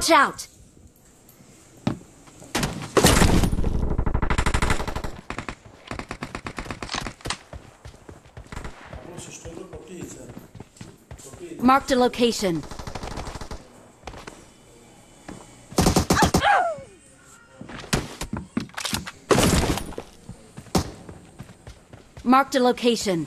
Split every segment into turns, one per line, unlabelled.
Watch out! Marked a location. Marked a location.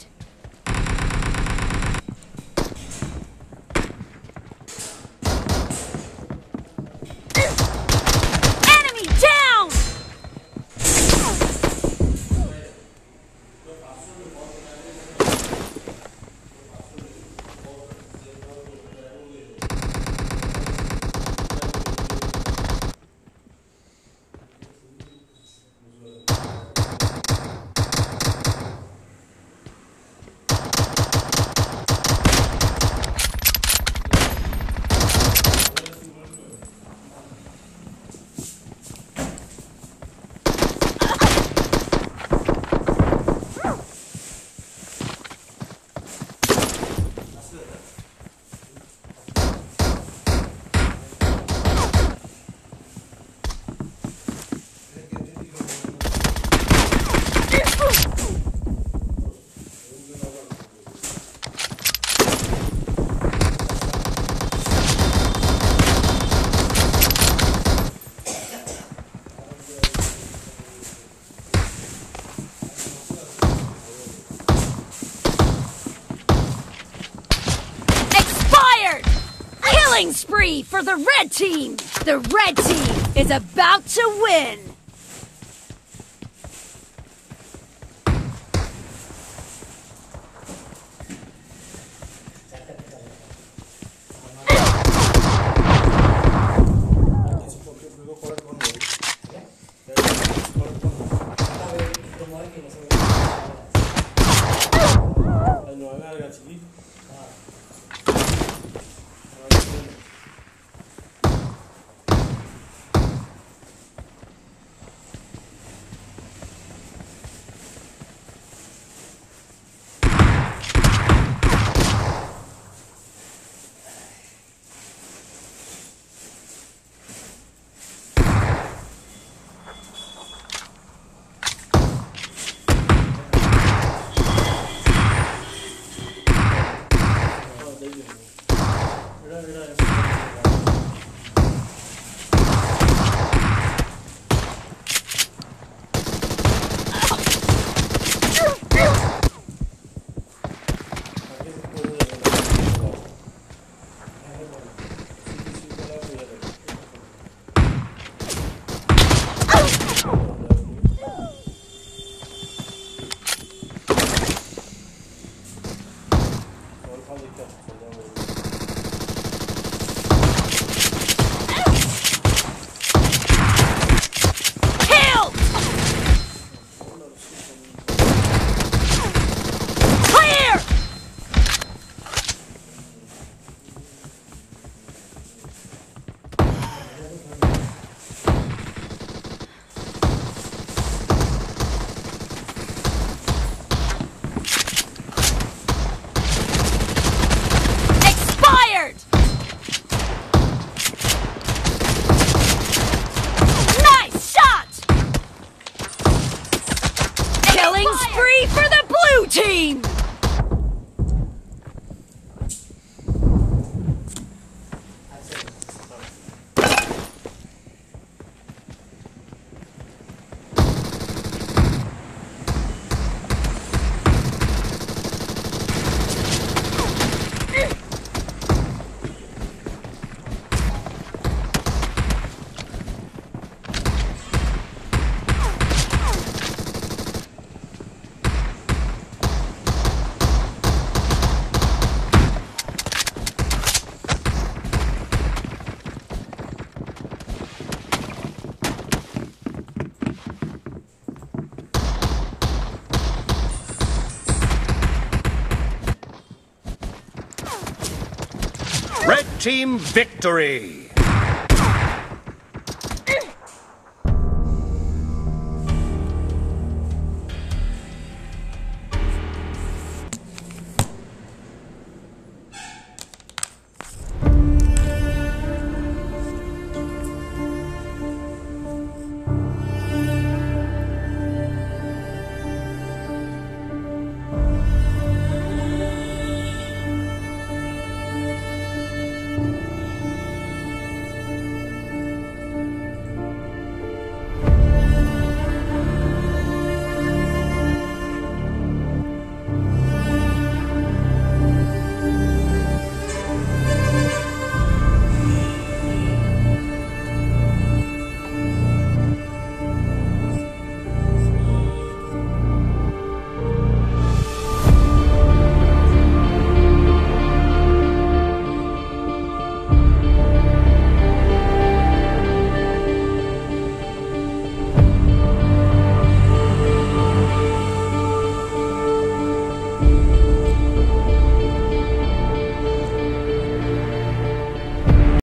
Killing spree for the red team! The red team is about to win!
Team victory!